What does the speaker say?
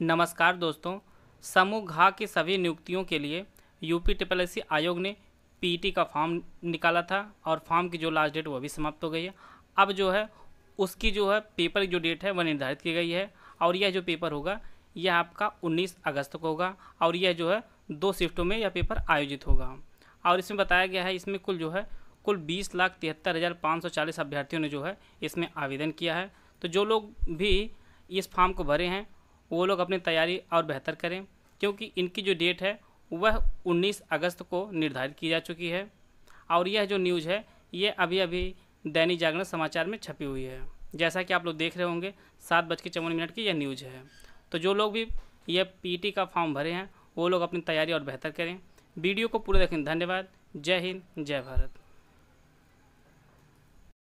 नमस्कार दोस्तों, समूह घा की सभी नियुक्तियों के लिए यूपी ट्रिपल एस आयोग ने पीईटी का फॉर्म निकाला था और फॉर्म की जो लास्ट डेट वो भी समाप्त हो गई है। अब जो है, उसकी जो है पेपर की जो डेट है वह निर्धारित की गई है और यह जो पेपर होगा, यह आपका 19 अगस्त को होगा और यह जो है दो शिफ्टों में यह पेपर आयोजित होगा। और इसमें बताया गया है, इसमें कुल जो है, कुल बीस लाख तिहत्तर हज़ार पाँच सौ चालीस अभ्यर्थियों ने जो है इसमें आवेदन किया है। तो जो लोग भी इस फॉर्म को भरे हैं वो लोग अपनी तैयारी और बेहतर करें, क्योंकि इनकी जो डेट है, वह 19 अगस्त को निर्धारित की जा चुकी है। और यह जो न्यूज़ है, ये अभी अभी दैनिक जागरण समाचार में छपी हुई है। जैसा कि आप लोग देख रहे होंगे, सात बज के चौवन मिनट की यह न्यूज़ है। तो जो लोग भी यह पीटी का फॉर्म भरे हैं, वो लोग अपनी तैयारी और बेहतर करें। वीडियो को पूरे देखें। धन्यवाद। जय हिंद। जय भारत।